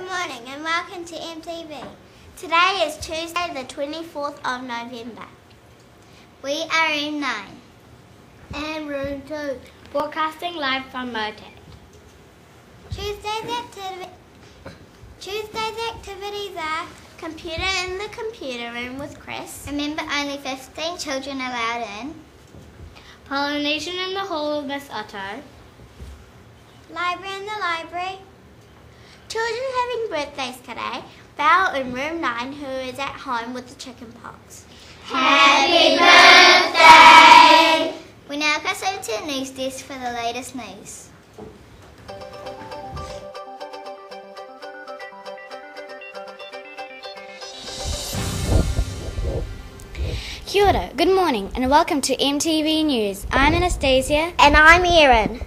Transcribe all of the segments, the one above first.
Good morning and welcome to MTV. Today is Tuesday, the 24th of November. We are in 9 and room 2, broadcasting live from MOTAT. Tuesday's, activi- Tuesday's activities are computer in the computer room with Chris. Remember, only 15 children allowed in. Pollination in the hall of Miss Otto. Library in the library. Children having birthdays today. Val in room 9 who is at home with the chicken pox. Happy birthday! We now pass over to the news desk for the latest news. Kia ora, good morning and welcome to MTV News. I'm Anastasia. And I'm Erin.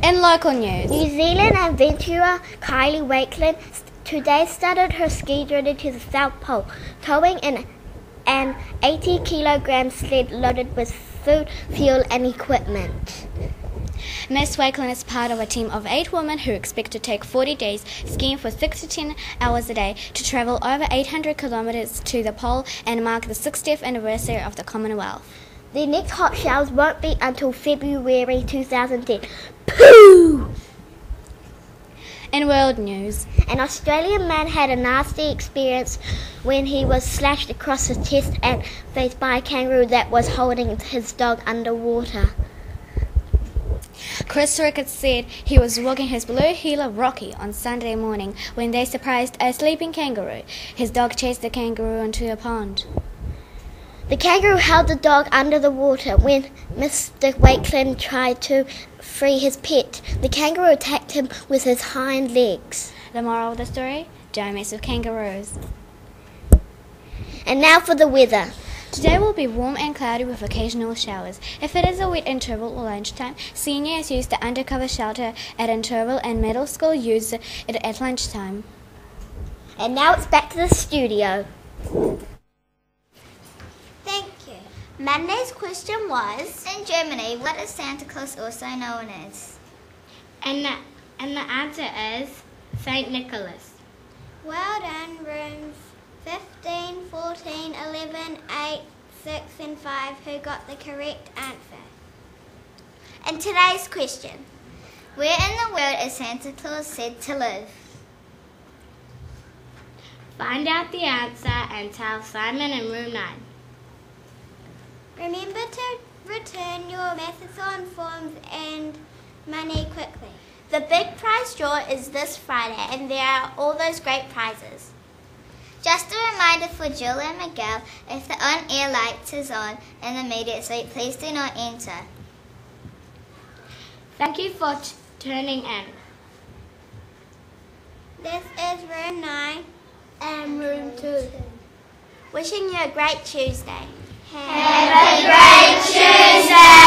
In local news, New Zealand adventurer Kylie Wakelin today started her ski journey to the South Pole, towing an, an 80 kilogram sled loaded with food, fuel, and equipment. Miss Wakelin is part of a team of eight women who expect to take 40 days skiing for 6 to 10 hours a day to travel over 800 kilometers to the pole and mark the 60th anniversary of the Commonwealth. The next hot showers won't be until February 2010. Pooh! In world news, an Australian man had a nasty experience when he was slashed across his chest and face by a kangaroo that was holding his dog underwater. Chris Ricketts said he was walking his blue heeler Rocky on Sunday morning when they surprised a sleeping kangaroo. His dog chased the kangaroo into a pond. The kangaroo held the dog under the water when Mr. Wakelin tried to free his pet. The kangaroo attacked him with his hind legs. The moral of the story? Don't mess with kangaroos. And now for the weather. Today will be warm and cloudy with occasional showers. If it is a wet interval or lunchtime, seniors use the undercover shelter at interval and middle school use it at lunchtime. And now it's back to the studio. Monday's question was In Germany, what is Santa Claus also known as? And the, and the answer is St. Nicholas. Well done, rooms 15, 14, 11, 8, 6, and 5 who got the correct answer. And today's question Where in the world is Santa Claus said to live? Find out the answer and tell Simon in room 9. Remember to return your Mathathon forms and money quickly. The big prize draw is this Friday and there are all those great prizes. Just a reminder for Jill and Miguel, if the on-air lights is on in the media suite, please do not enter. Thank you for turning in. This is room 9 and room 2. Wishing you a great Tuesday. Have a great Tuesday!